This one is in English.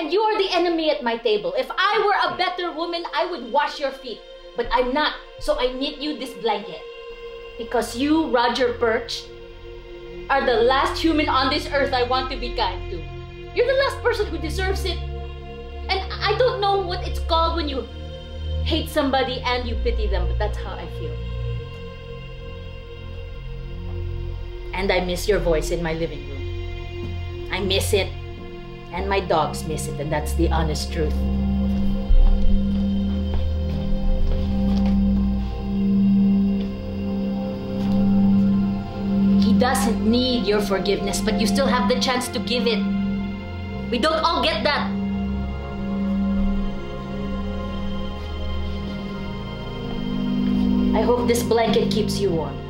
And you are the enemy at my table. If I were a better woman, I would wash your feet. But I'm not, so I knit you this blanket. Because you, Roger Birch, are the last human on this earth I want to be kind to. You're the last person who deserves it. And I don't know what it's called when you hate somebody and you pity them, but that's how I feel. And I miss your voice in my living room. I miss it, and my dogs miss it, and that's the honest truth. He doesn't need your forgiveness, but you still have the chance to give it. We don't all get that. I hope this blanket keeps you warm.